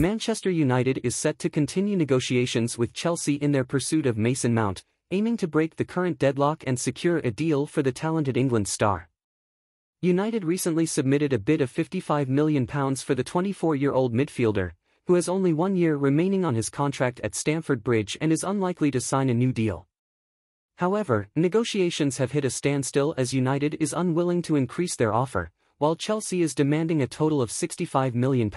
Manchester United is set to continue negotiations with Chelsea in their pursuit of Mason Mount, aiming to break the current deadlock and secure a deal for the talented England star. United recently submitted a bid of £55 million for the 24-year-old midfielder, who has only one year remaining on his contract at Stamford Bridge and is unlikely to sign a new deal. However, negotiations have hit a standstill as United is unwilling to increase their offer, while Chelsea is demanding a total of £65 million.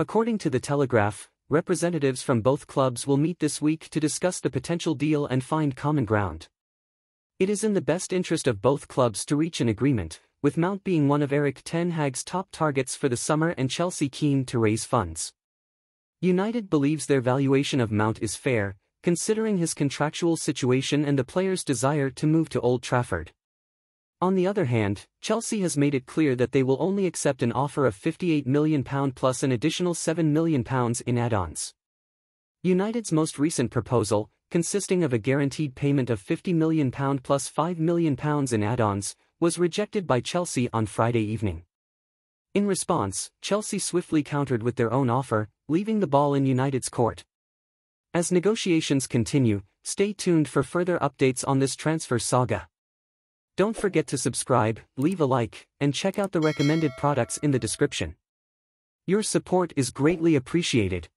According to The Telegraph, representatives from both clubs will meet this week to discuss the potential deal and find common ground. It is in the best interest of both clubs to reach an agreement, with Mount being one of Erik Ten Hag's top targets for the summer and Chelsea keen to raise funds. United believes their valuation of Mount is fair, considering his contractual situation and the player's desire to move to Old Trafford. On the other hand, Chelsea has made it clear that they will only accept an offer of £58 million plus an additional £7 million in add-ons. United's most recent proposal, consisting of a guaranteed payment of £50 million plus £5 million in add-ons, was rejected by Chelsea on Friday evening. In response, Chelsea swiftly countered with their own offer, leaving the ball in United's court. As negotiations continue, stay tuned for further updates on this transfer saga. Don't forget to subscribe, leave a like, and check out the recommended products in the description. Your support is greatly appreciated.